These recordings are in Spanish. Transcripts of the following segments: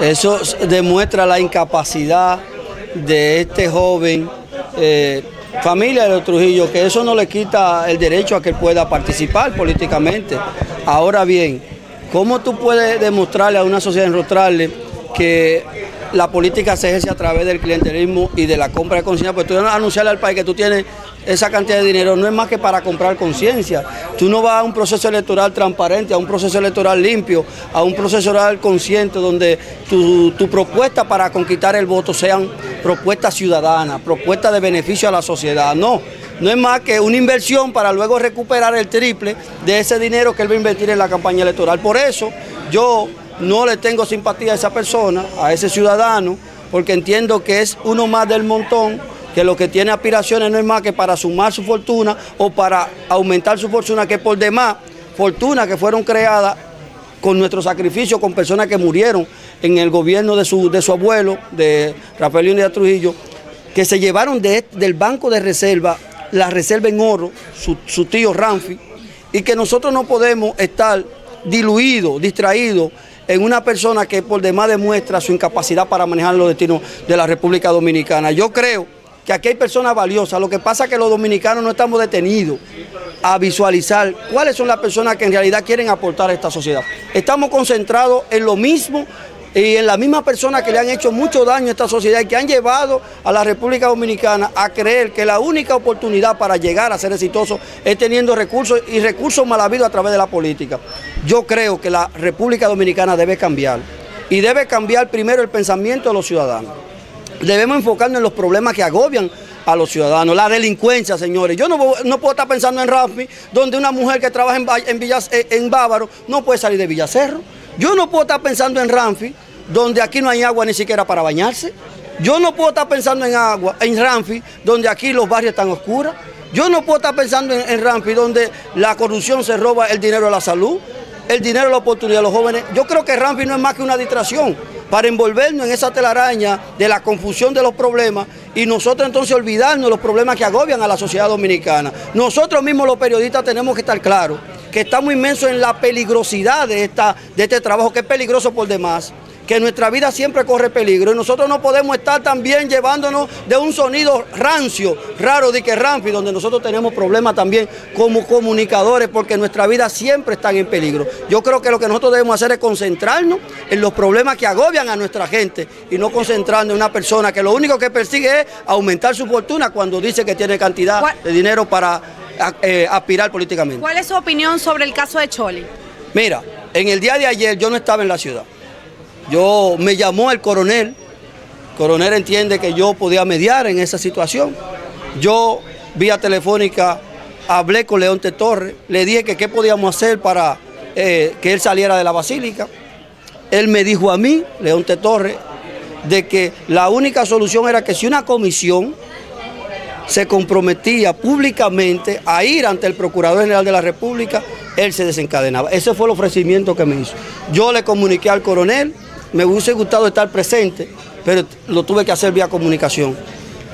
Eso demuestra la incapacidad de este joven, eh, familia de los Trujillo, que eso no le quita el derecho a que pueda participar políticamente. Ahora bien, ¿cómo tú puedes demostrarle a una sociedad, enrostrarle que la política se ejerce a través del clientelismo y de la compra de conciencia? Pues tú anunciarle al país que tú tienes esa cantidad de dinero no es más que para comprar conciencia. Tú no vas a un proceso electoral transparente, a un proceso electoral limpio, a un proceso electoral consciente donde tu, propuesta para conquistar el voto sean propuestas ciudadanas, propuestas de beneficio a la sociedad. No, no es más que una inversión para luego recuperar el triple de ese dinero que él va a invertir en la campaña electoral. Por eso yo no le tengo simpatía a esa persona, a ese ciudadano, porque entiendo que es uno más del montón que lo que tiene aspiraciones no es más que para sumar su fortuna o para aumentar su fortuna, que por demás, fortuna que fueron creadas con nuestro sacrificio, con personas que murieron en el gobierno de su, de su abuelo, de Rafael Unidad Trujillo, que se llevaron del banco de reserva la reserva en oro, su, su tío Ramfi, y que nosotros no podemos estar diluidos, distraídos en una persona que por demás demuestra su incapacidad para manejar los destinos de la República Dominicana. Yo creo que aquí hay personas valiosas. Lo que pasa es que los dominicanos no estamos detenidos a visualizar cuáles son las personas que en realidad quieren aportar a esta sociedad. Estamos concentrados en lo mismo y en las mismas personas que le han hecho mucho daño a esta sociedad y que han llevado a la República Dominicana a creer que la única oportunidad para llegar a ser exitoso es teniendo recursos y recursos mal habidos a través de la política. Yo creo que la República Dominicana debe cambiar y debe cambiar primero el pensamiento de los ciudadanos debemos enfocarnos en los problemas que agobian a los ciudadanos. La delincuencia, señores. Yo no, puedo estar pensando en Rafi, donde una mujer que trabaja en, en, Villas, eh, en Bávaro no puede salir de Villacerro. Yo no puedo estar pensando en Ramfi, donde aquí no hay agua ni siquiera para bañarse. Yo no puedo estar pensando en agua, en Ramfi, donde aquí los barrios están oscuros. Yo no puedo estar pensando en, en Ramfi, donde la corrupción se roba el dinero de la salud, el dinero de la oportunidad de los jóvenes. Yo creo que Ramfi no es más que una distracción para envolvernos en esa telaraña de la confusión de los problemas y nosotros entonces olvidarnos de los problemas que agobian a la sociedad dominicana. Nosotros mismos los periodistas tenemos que estar claros que estamos inmensos en la peligrosidad de, esta, de este trabajo, que es peligroso por demás que nuestra vida siempre corre peligro y nosotros no podemos estar también llevándonos de un sonido rancio, raro de que rampi, donde nosotros tenemos problemas también como comunicadores porque nuestra vida siempre está en peligro. Yo creo que lo que nosotros debemos hacer es concentrarnos en los problemas que agobian a nuestra gente y no concentrarnos en una persona que lo único que persigue es aumentar su fortuna cuando dice que tiene cantidad de dinero para eh, aspirar políticamente. ¿Cuál es su opinión sobre el caso de Choli? Mira, en el día de ayer yo no estaba en la ciudad. Yo me llamó el coronel, el coronel entiende que yo podía mediar en esa situación. Yo vía telefónica hablé con León Torres, le dije que qué podíamos hacer para eh, que él saliera de la basílica. Él me dijo a mí, León Torres, de que la única solución era que si una comisión se comprometía públicamente a ir ante el Procurador General de la República, él se desencadenaba. Ese fue el ofrecimiento que me hizo. Yo le comuniqué al coronel, me hubiese gustado estar presente, pero lo tuve que hacer vía comunicación.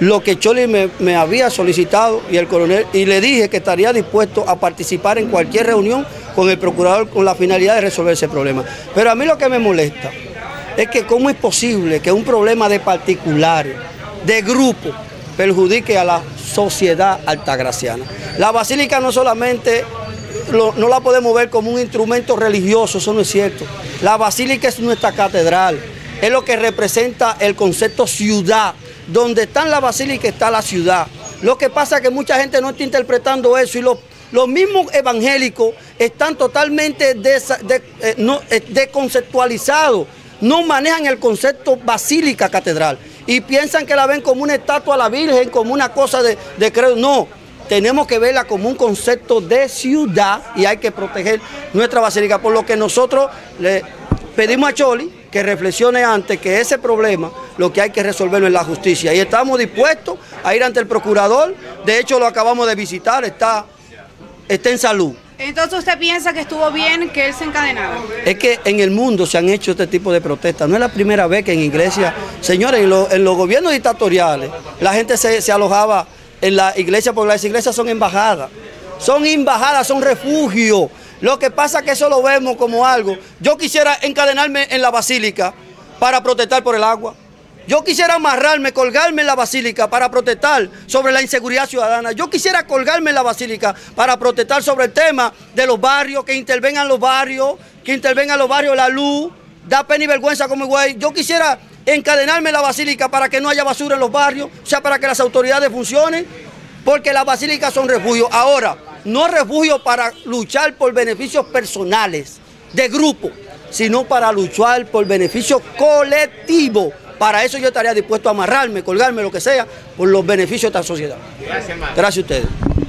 Lo que Choli me, había solicitado y el coronel, y le dije que estaría dispuesto a participar en cualquier reunión con el procurador con la finalidad de resolver ese problema. Pero a mí lo que me molesta es que cómo es posible que un problema de particulares, de grupo, perjudique a la sociedad altagraciana. La basílica no solamente no la podemos ver como un instrumento religioso, eso no es cierto. La basílica es nuestra catedral, es lo que representa el concepto ciudad. Donde está la basílica está la ciudad. Lo que pasa es que mucha gente no está interpretando eso y los, mismos evangélicos están totalmente eh, no, eh, desconceptualizados. No manejan el concepto basílica catedral y piensan que la ven como una estatua a la Virgen, como una cosa de, de credo. No, tenemos que verla como un concepto de ciudad y hay que proteger nuestra basílica, por lo que nosotros le pedimos a Choli que reflexione antes que ese problema lo que hay que resolverlo en la justicia y estamos dispuestos a ir ante el procurador, de hecho lo acabamos de visitar, está, está en salud. Entonces usted piensa que estuvo bien que él se encadenara. Es que en el mundo se han hecho este tipo de protestas. No es la primera vez que en iglesia, señores, en, los gobiernos dictatoriales, la gente se, se alojaba en la iglesia, porque las iglesias son embajadas. Son embajadas, son refugios. Lo que pasa es que eso lo vemos como algo. Yo quisiera encadenarme en la basílica para protestar por el agua. Yo quisiera amarrarme, colgarme en la basílica para protestar sobre la inseguridad ciudadana. Yo quisiera colgarme en la basílica para protestar sobre el tema de los barrios, que intervengan los barrios, que intervengan los barrios la luz. Da pena y vergüenza como igual. Yo quisiera encadenarme en la basílica para que no haya basura en los barrios, o sea, para que las autoridades funcionen, porque las basílicas son refugios. Ahora, no refugio para luchar por beneficios personales, de grupo, sino para luchar por beneficios colectivos. Para eso yo estaría dispuesto a amarrarme, colgarme, lo que sea, por los beneficios de esta sociedad. Gracias, Gracias a ustedes.